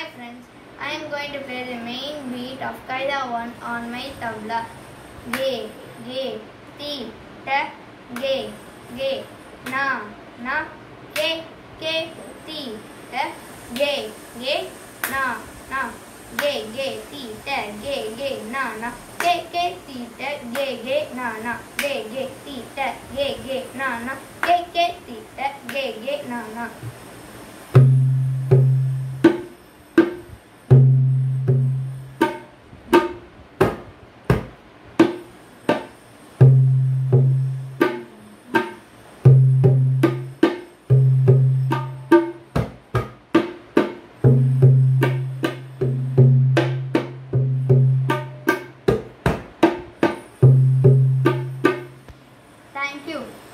Hi friends, I am going to play the main beat of Qaida 1 on my tabla. Ge, ge, ti, ta, ge, ge, na, na, ke, ke, ti, ta, ge, ge, na, na, ge, ge, ti, ta, ge, ge, na, na, ke, ke, ti, ta, ge, ge, na, na, ge, ge, ti, ta, ge, ge, na, na, ke, ke, ti, ta, ge, ge, na, na. Thank you.